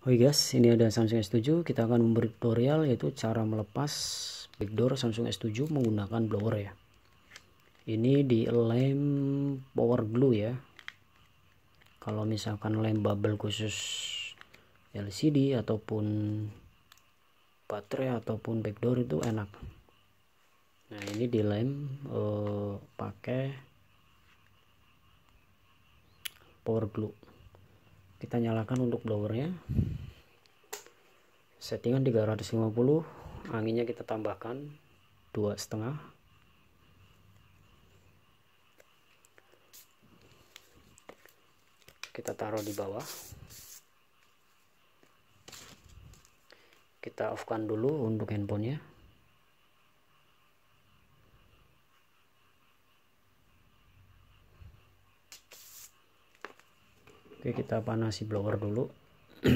Oke guys, ini ada Samsung S7. Kita akan memberi tutorial yaitu cara melepas backdoor Samsung S7 menggunakan blower ya. Ini di lem power glue ya. Kalau misalkan lem bubble khusus LCD ataupun baterai ataupun backdoor itu enak. Nah, ini dilem eh, pakai power glue kita nyalakan untuk blowernya. Settingan 350 anginnya kita tambahkan dua setengah. Kita taruh di bawah. Kita off kan dulu untuk handphonenya Oke kita panasi blower dulu.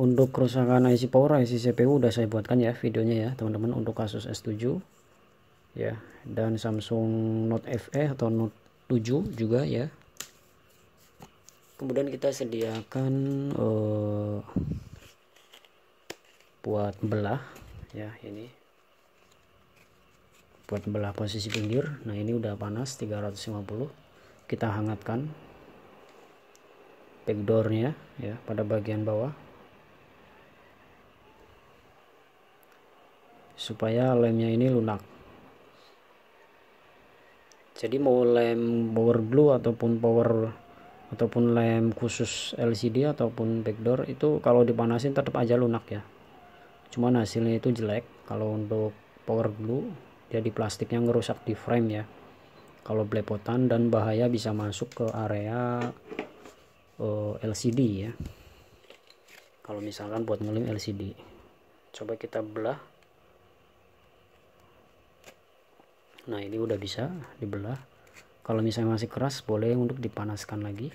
Untuk kerusakan IC power IC CPU udah saya buatkan ya videonya ya teman-teman untuk kasus S7 ya dan Samsung Note FE atau Note 7 juga ya. Kemudian kita sediakan uh, buat belah ya ini. Buat belah posisi pinggir. Nah ini udah panas 350 kita hangatkan backdoornya ya pada bagian bawah. Supaya lemnya ini lunak. Jadi mau lem power glue ataupun power ataupun lem khusus LCD ataupun backdoor itu kalau dipanasin tetap aja lunak ya. Cuman hasilnya itu jelek. Kalau untuk power glue jadi plastiknya ngerusak di frame ya. Kalau belepotan dan bahaya bisa masuk ke area LCD ya. Kalau misalkan buat ngelim LCD coba kita belah. Nah ini udah bisa dibelah. Kalau misalnya masih keras boleh untuk dipanaskan lagi.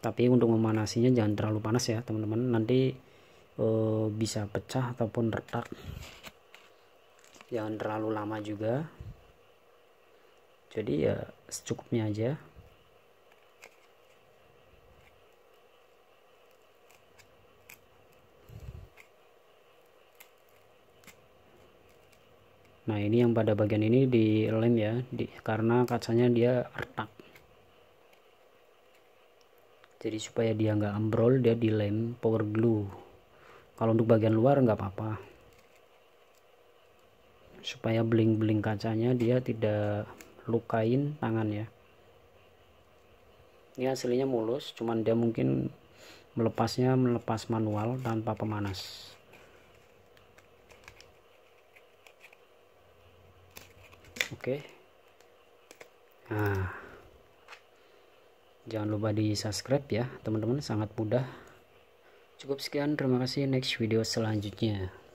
Tapi untuk memanasinya jangan terlalu panas ya teman-teman. Nanti e, bisa pecah ataupun retak jangan terlalu lama juga. Jadi ya secukupnya aja. Nah ini yang pada bagian ini dilem ya di, karena kacanya dia retak. Jadi supaya dia nggak ambrol dia dilem power glue. Kalau untuk bagian luar nggak apa-apa supaya bling-bling kacanya dia tidak lukain tangan ya. Ini hasilnya mulus cuman dia mungkin melepasnya melepas manual tanpa pemanas. Oke. Nah. Jangan lupa di subscribe ya teman-teman. Sangat mudah. Cukup sekian terima kasih. Next video selanjutnya